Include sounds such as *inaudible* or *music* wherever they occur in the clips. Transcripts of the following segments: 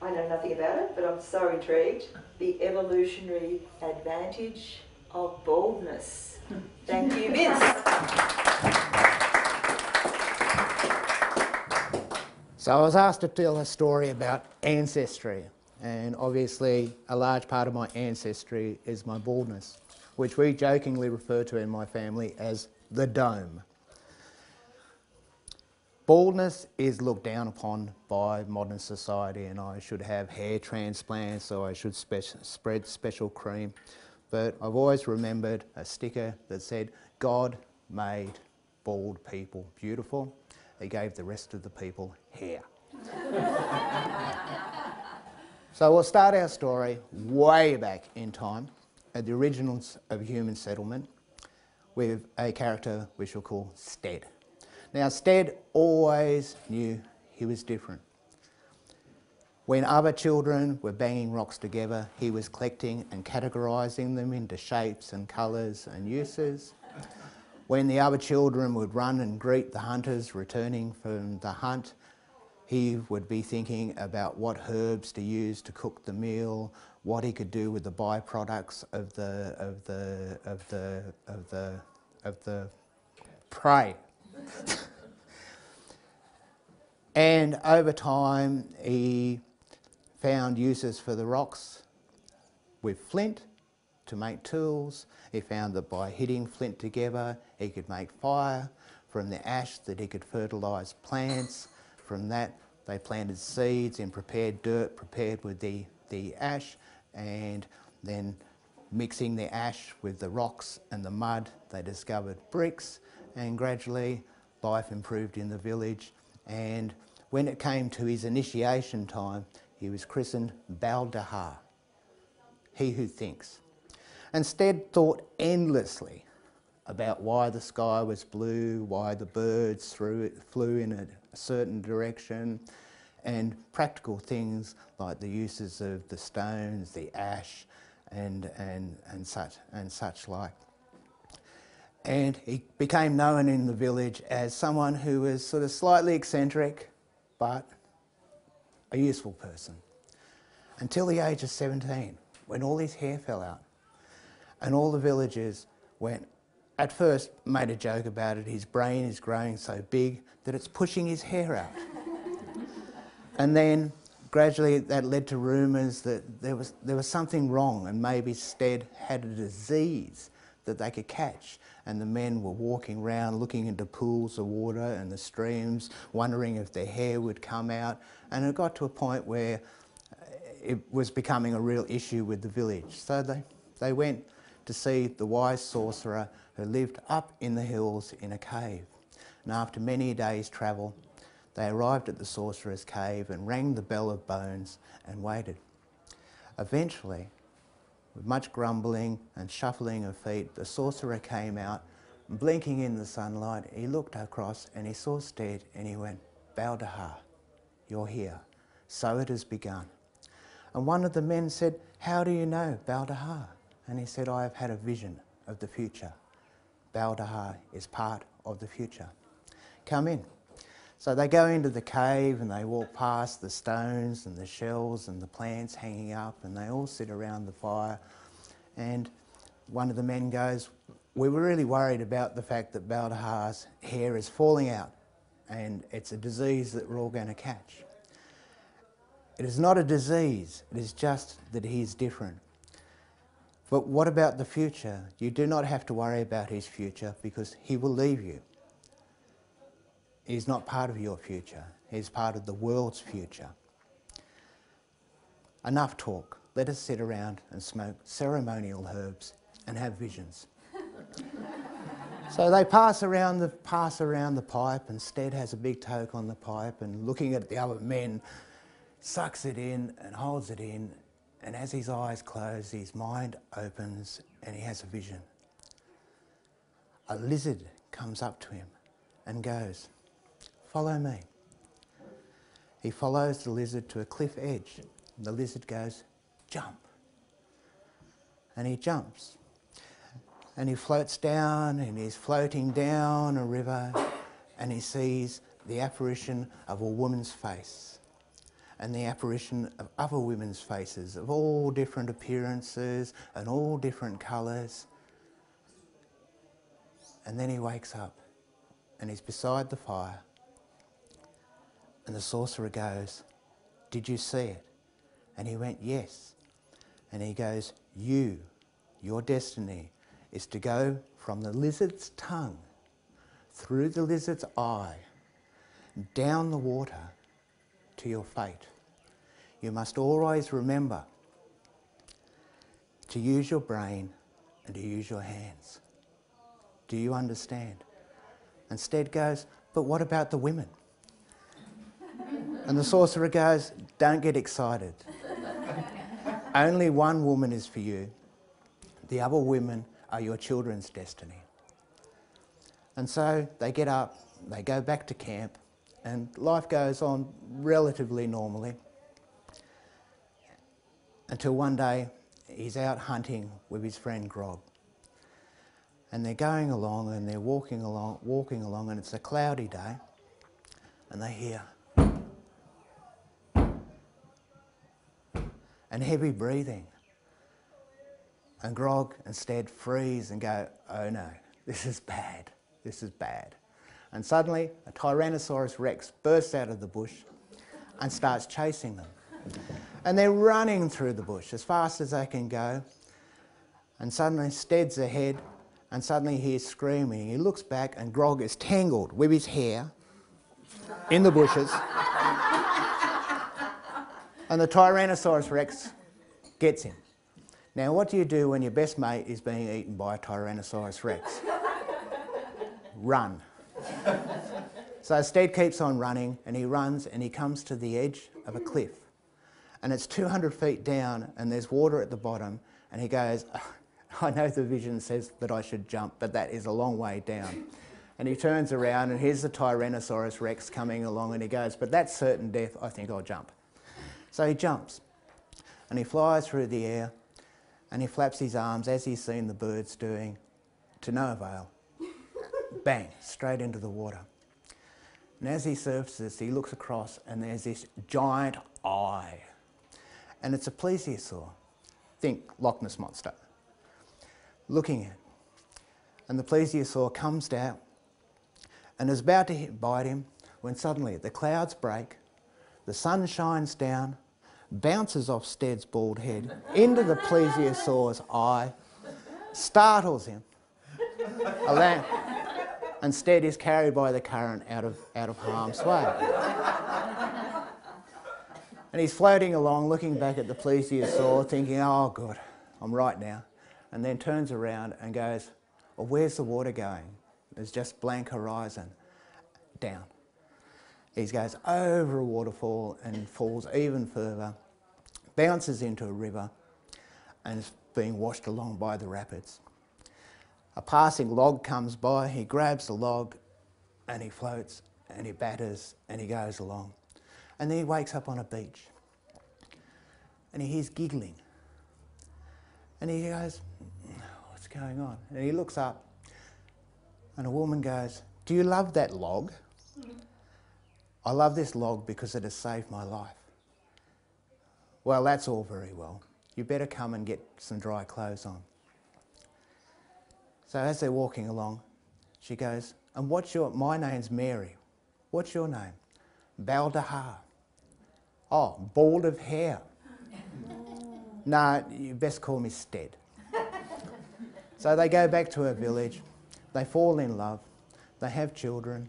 I know nothing about it, but I'm so intrigued. The evolutionary advantage of baldness. Thank you, Vince. So I was asked to tell a story about ancestry, and obviously a large part of my ancestry is my baldness, which we jokingly refer to in my family as the dome. Baldness is looked down upon by modern society, and I should have hair transplants or I should spe spread special cream. But I've always remembered a sticker that said, God made bald people beautiful. He gave the rest of the people hair. *laughs* so we'll start our story way back in time at the originals of human settlement with a character we shall call Stead. Now, Stead always knew he was different. When other children were banging rocks together, he was collecting and categorising them into shapes and colours and uses. When the other children would run and greet the hunters returning from the hunt, he would be thinking about what herbs to use to cook the meal, what he could do with the byproducts of the of the of the of the of the prey *laughs* and over time, he found uses for the rocks with flint to make tools. He found that by hitting flint together, he could make fire. From the ash that he could fertilise plants. From that, they planted seeds in prepared dirt prepared with the, the ash and then mixing the ash with the rocks and the mud, they discovered bricks and gradually life improved in the village and when it came to his initiation time, he was christened Baldahar, he who thinks. And Stead thought endlessly about why the sky was blue, why the birds flew in a certain direction, and practical things like the uses of the stones, the ash, and, and, and, such, and such like and he became known in the village as someone who was sort of slightly eccentric but a useful person. Until the age of 17 when all his hair fell out and all the villagers went at first made a joke about it. His brain is growing so big that it's pushing his hair out. *laughs* And then gradually that led to rumours that there was, there was something wrong and maybe Stead had a disease that they could catch. And the men were walking around looking into pools of water and the streams, wondering if their hair would come out. And it got to a point where it was becoming a real issue with the village. So they, they went to see the wise sorcerer who lived up in the hills in a cave. And after many days' travel, they arrived at the sorcerer's cave and rang the bell of bones and waited. Eventually, with much grumbling and shuffling of feet, the sorcerer came out, blinking in the sunlight. He looked across and he saw Stead and he went, Baldahar, you're here. So it has begun. And one of the men said, How do you know Baldahar? And he said, I have had a vision of the future. Baldahar is part of the future. Come in. So they go into the cave and they walk past the stones and the shells and the plants hanging up and they all sit around the fire. And one of the men goes, we were really worried about the fact that Baldahar's hair is falling out and it's a disease that we're all going to catch. It is not a disease, it is just that he is different. But what about the future? You do not have to worry about his future because he will leave you. He's not part of your future. He's part of the world's future. Enough talk. Let us sit around and smoke ceremonial herbs and have visions. *laughs* so they pass around the pass around the pipe, and Stead has a big toke on the pipe, and looking at the other men, sucks it in and holds it in, and as his eyes close, his mind opens, and he has a vision. A lizard comes up to him and goes, Follow me. He follows the lizard to a cliff edge. The lizard goes, Jump. And he jumps. And he floats down and he's floating down a river and he sees the apparition of a woman's face. and the apparition of other women's faces of all different appearances and all different colours. And then he wakes up and he's beside the fire. And the sorcerer goes, Did you see it? And he went, Yes. And he goes, You, your destiny is to go from the lizard's tongue, through the lizard's eye, down the water to your fate. You must always remember to use your brain and to use your hands. Do you understand? And Stead goes, But what about the women? And the sorcerer goes, Don't get excited. Only one woman is for you, the other women are your children's destiny. And so they get up, they go back to camp, and life goes on relatively normally until one day he's out hunting with his friend Grog. And they're going along and they're walking along, walking along, and it's a cloudy day, and they hear and heavy breathing. And Grog instead freeze and go, oh no, this is bad, this is bad. And suddenly a Tyrannosaurus rex bursts out of the bush and starts chasing them. And they're running through the bush as fast as they can go. And suddenly Stead's ahead and suddenly he's screaming. He looks back and Grog is tangled with his hair in the bushes. And the Tyrannosaurus rex gets him. Now, what do you do when your best mate is being eaten by a Tyrannosaurus rex? Run. so Stead keeps on running and he runs and he comes to the edge of a cliff. And it's 200 feet down and there's water at the bottom. And he goes, ah, I know the vision says that I should jump, but that is a long way down. And he turns around and here's the Tyrannosaurus rex coming along and he goes, but that's certain death, I think I'll jump. So he jumps and he flies through the air and he flaps his arms as he's seen the birds doing to no avail. *laughs* Bang, straight into the water. And as he surfaces, he looks across and there's this giant eye. And it's a plesiosaur. Think Loch Ness Monster. Looking at. And the plesiosaur comes down and is about to hit, bite him when suddenly the clouds break, the sun shines down, bounces off Stead's bald head into the plesiosaur's eye, startles him. And Stead is carried by the current out of, out of harm's way. and he's floating along, looking back at the plesiosaur, thinking, oh, good, I'm right now. And then turns around and goes, where's the water going? There's just blank horizon. Down. He goes over a waterfall and falls even further, bounces into a river, and is being washed along by the rapids. A passing log comes by, he grabs the log and he floats and he batters and he goes along. And then he wakes up on a beach and he hears giggling. And he goes, What's going on? And he looks up and a woman goes, Do you love that log? I love this log because it has saved my life. Well, that's all very well. You better come and get some dry clothes on. So as they're walking along, she goes, And what's your, my name's Mary. What's your name? Baldahar. Oh, bald of hair. *laughs* no, you best call me Stead. *laughs* so they go back to her village, they fall in love, they have children,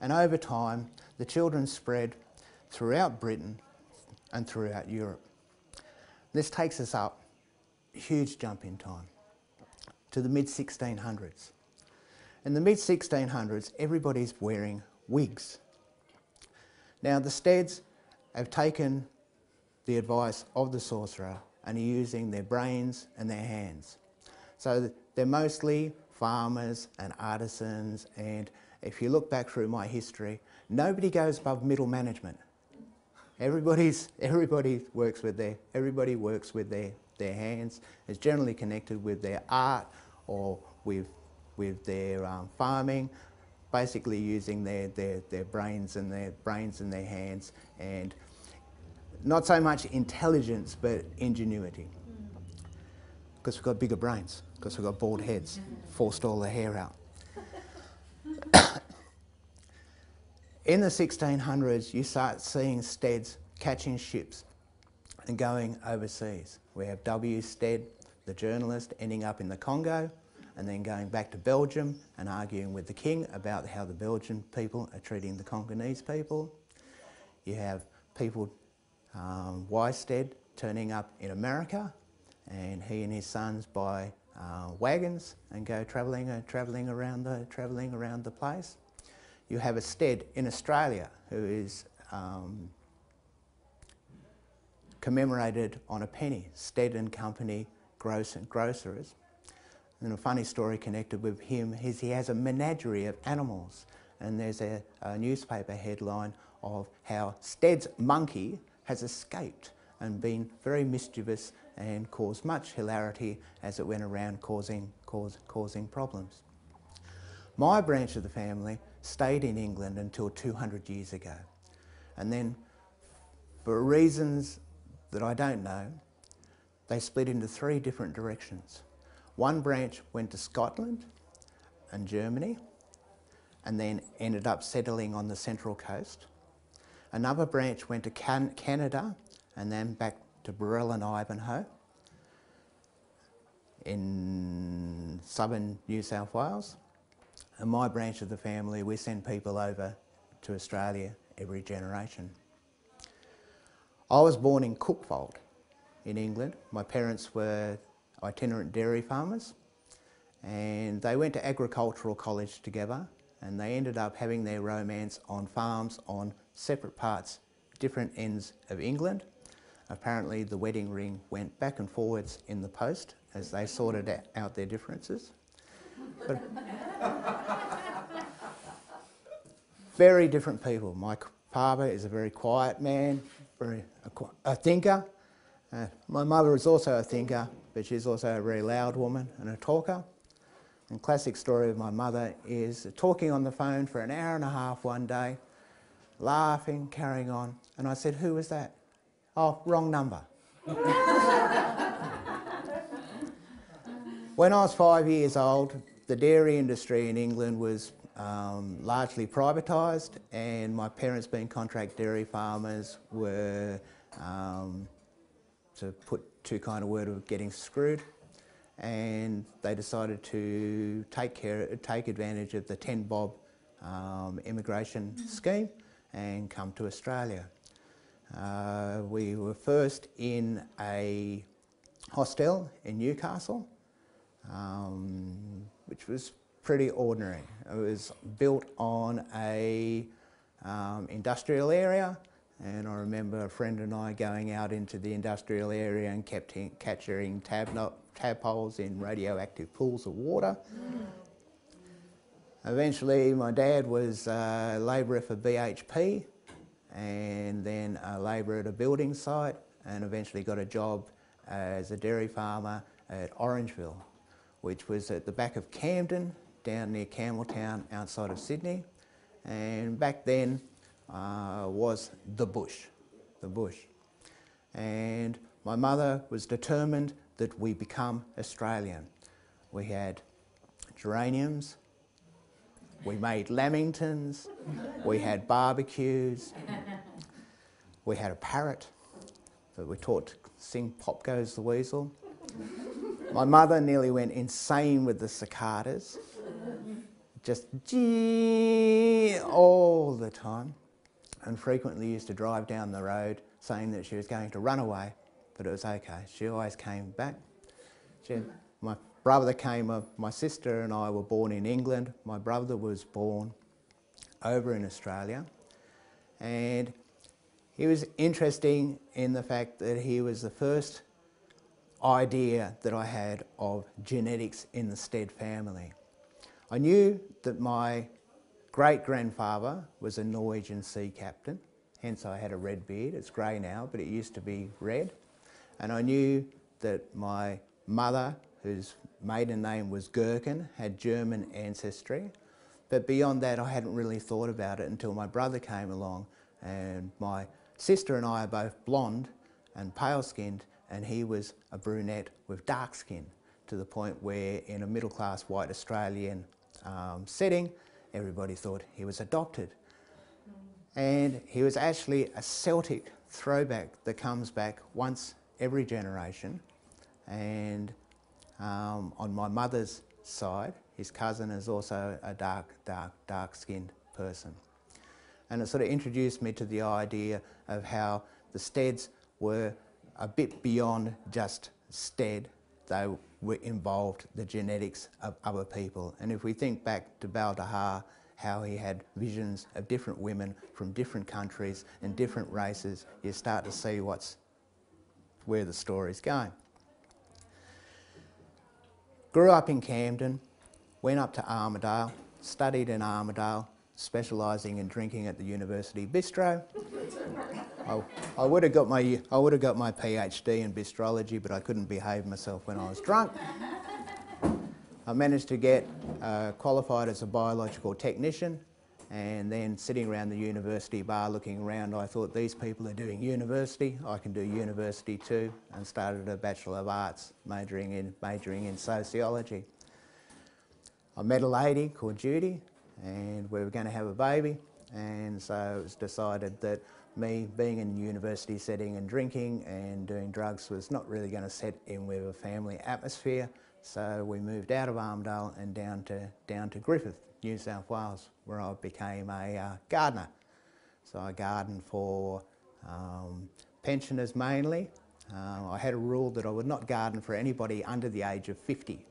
and over time, the children spread throughout Britain and throughout Europe. This takes us up a huge jump in time to the mid 1600s. In the mid 1600s, everybody's wearing wigs. Now, the Steads have taken the advice of the sorcerer and are using their brains and their hands. So they're mostly farmers and artisans and if you look back through my history, nobody goes above middle management. Everybody's, everybody works with their, everybody works with their, their hands, It's generally connected with their art or with, with their um, farming, basically using their, their, their brains and their brains and their hands. And not so much intelligence, but ingenuity. Because we've got bigger brains, because we've got bald heads, forced all the hair out. *coughs* In the 1600s, you start seeing Steads catching ships and going overseas. We have W. Stead, the journalist, ending up in the Congo and then going back to Belgium and arguing with the king about how the Belgian people are treating the Congolese people. You have people, um, Wystead, turning up in America and he and his sons buy uh, wagons and go travelling, uh, travelling, around the, travelling around the place. You have a Stead in Australia who is um, commemorated on a penny, Stead and Company gross Grocers. And a funny story connected with him is he has a menagerie of animals. And there's a, a newspaper headline of how Stead's monkey has escaped and been very mischievous and caused much hilarity as it went around causing, cause, causing problems. My branch of the family stayed in England until 200 years ago. And then, for reasons that I don't know, they split into three different directions. One branch went to Scotland and Germany and then ended up settling on the central coast. Another branch went to Can Canada and then back to Burrell and Ivanhoe in southern New South Wales. And my branch of the family, we send people over to Australia every generation. I was born in Cuckfield in England. My parents were itinerant dairy farmers and they went to agricultural college together and they ended up having their romance on farms on separate parts, different ends of England. Apparently the wedding ring went back and forwards in the post as they sorted out their differences. But very different people. My father is a very quiet man, very a, a thinker. Uh, my mother is also a thinker, but she's also a very loud woman and a talker. And classic story of my mother is talking on the phone for an hour and a half one day, laughing, carrying on. And I said, who was that? Oh, wrong number. when I was five years old, the dairy industry in England was um, largely privatised and my parents being contract dairy farmers were, um, to put two kind of word of getting screwed and they decided to take care, take advantage of the 10 bob um, immigration scheme and come to Australia. Uh, we were first in a hostel in Newcastle um, which was pretty ordinary. It was built on a um, industrial area and I remember a friend and I going out into the industrial area and kept capturing tab tadpoles in radioactive pools of water. Eventually my dad was a labourer for BHP and then a labourer at a building site and eventually got a job as a dairy farmer at Orangeville which was at the back of Camden, down near Campbelltown, outside of Sydney. And back then uh, was the bush, the bush. And my mother was determined that we become Australian. We had geraniums, we made lamingtons, we had barbecues, we had a parrot that we taught to sing Pop Goes the Weasel. My mother nearly went insane with the cicadas, just gee all the time, and frequently used to drive down the road saying that she was going to run away, but it was okay. She always came back. She, my brother came, uh, my sister and I were born in England. My brother was born over in Australia, and he was interesting in the fact that he was the first idea that I had of genetics in the Stead family. I knew that my great-grandfather was a Norwegian sea captain, hence I had a red beard. It's grey now, but it used to be red. And I knew that my mother, whose maiden name was Gherkin, had German ancestry. But beyond that, I hadn't really thought about it until my brother came along and my sister and I are both blonde and pale skinned, and he was a brunette with dark skin to the point where, in a middle class white Australian um, setting, everybody thought he was adopted. And he was actually a Celtic throwback that comes back once every generation. And um, on my mother's side, his cousin is also a dark, dark, dark skinned person. And it sort of introduced me to the idea of how the Steads were a bit beyond just Stead. They were involved the genetics of other people. And if we think back to Baldahar, how he had visions of different women from different countries and different races, you start to see what's where the story's going. Grew up in Camden, went up to Armidale, studied in Armidale, specialising in drinking at the University Bistro. I, I, would have got my I would have got my PhD in bistrology, but I couldn't behave myself when I was drunk. I managed to get uh, qualified as a biological technician, and then sitting around the university bar looking around, I thought these people are doing university, I can do university too, and started a Bachelor of Arts, majoring in, majoring in sociology. I met a lady called Judy, and we were going to have a baby, and so it was decided that me being in a university setting and drinking and doing drugs was not really going to set in with a family atmosphere, so we moved out of Armidale and down to, down to Griffith, New South Wales, where I became a uh, gardener. So I gardened for um, pensioners mainly. Uh, I had a rule that I would not garden for anybody under the age of 50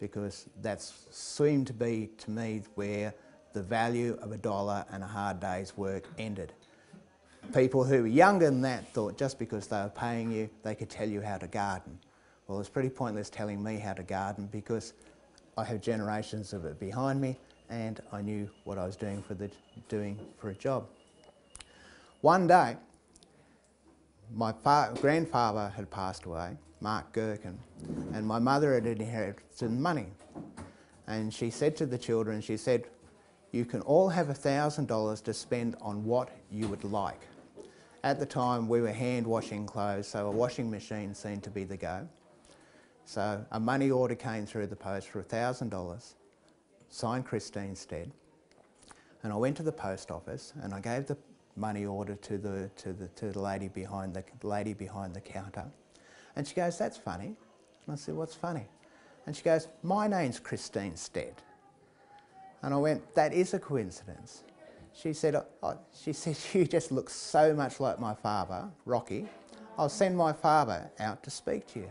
because that seemed to be to me where the value of a dollar and a hard day's work ended. People who were younger than that thought just because they were paying you, they could tell you how to garden. Well, it's pretty pointless telling me how to garden because I have generations of it behind me and I knew what I was doing for, the, doing for a job. One day, my grandfather had passed away, Mark Gherkin, and my mother had inherited some money. And she said to the children, she said, you can all have $1,000 to spend on what you would like. At the time, we were hand washing clothes, so a washing machine seemed to be the go. So a money order came through the post for $1,000, signed Christine Stead. And I went to the post office and I gave the money order to the, to the, to the lady, behind the, lady behind the counter. And she goes, that's funny. And I said, what's funny? And she goes, my name's Christine Stead. And I went, that is a coincidence. She said, oh, she said, *laughs* you just look so much like my father, Rocky. I'll send my father out to speak to you.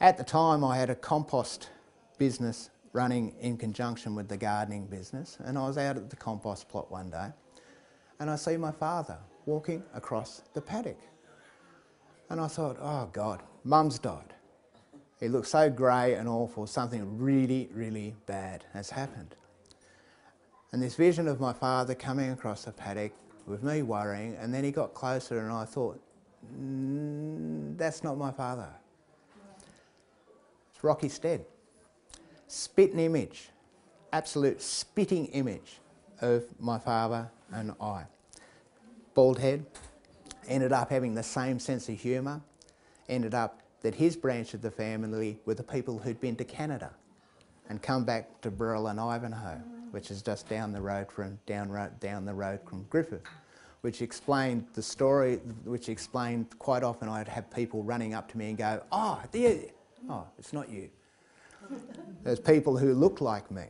At the time, I had a compost business running in conjunction with the gardening business, and I was out at the compost plot one day, and I see my father walking across the paddock. And I thought, oh God, mum's died. He looks so grey and awful, something really, really bad has happened. And this vision of my father coming across the paddock with me worrying, and then he got closer and I thought, mm, that's not my father. It's Rocky Stead. Spitting image, absolute spitting image of my father and I. Bald head, ended up having the same sense of humour, ended up that his branch of the family were the people who'd been to Canada and come back to Burrill and Ivanhoe, which is just down the road from down, down the road from Griffith, which explained the story, which explained quite often I'd have people running up to me and go, oh, there, Oh, it's not you. There's people who look like me.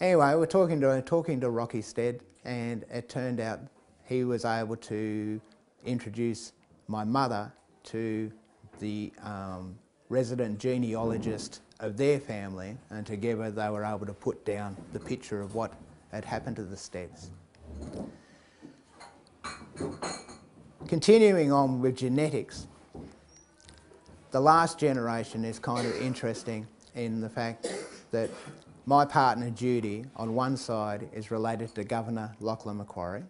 Anyway, we're talking to, talking to Rocky Stead, and it turned out he was able to introduce my mother to the um, resident genealogist of their family, and together they were able to put down the picture of what had happened to the Steads. Continuing on with genetics, the last generation is kind of interesting in the fact that my partner Judy on one side is related to Governor Lachlan Macquarie.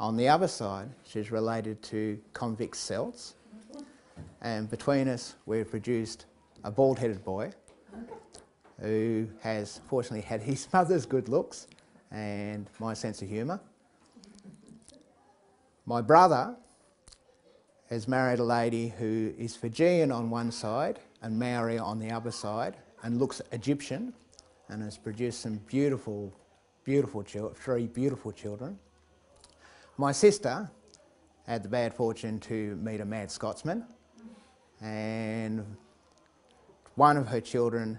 On the other side, she's related to convict Celts. And between us, we've produced a bald-headed boy who has fortunately had his *laughs* mother's good looks and my sense of humour. My brother has married a lady who is Fijian on one side and Maori on the other side and looks Egyptian and has produced some beautiful, beautiful children, three beautiful children. My sister had the bad fortune to meet a mad Scotsman and one of her children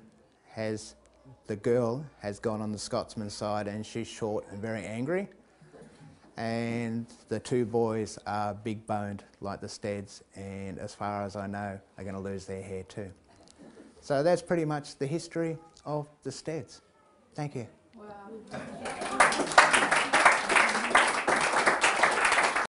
has, the girl has gone on the Scotsman side and she's short and very angry and the two boys are big boned like the Steads, and as far as I know, are going to lose their hair too. So that's pretty much the history of the Steads. Thank you. Wow.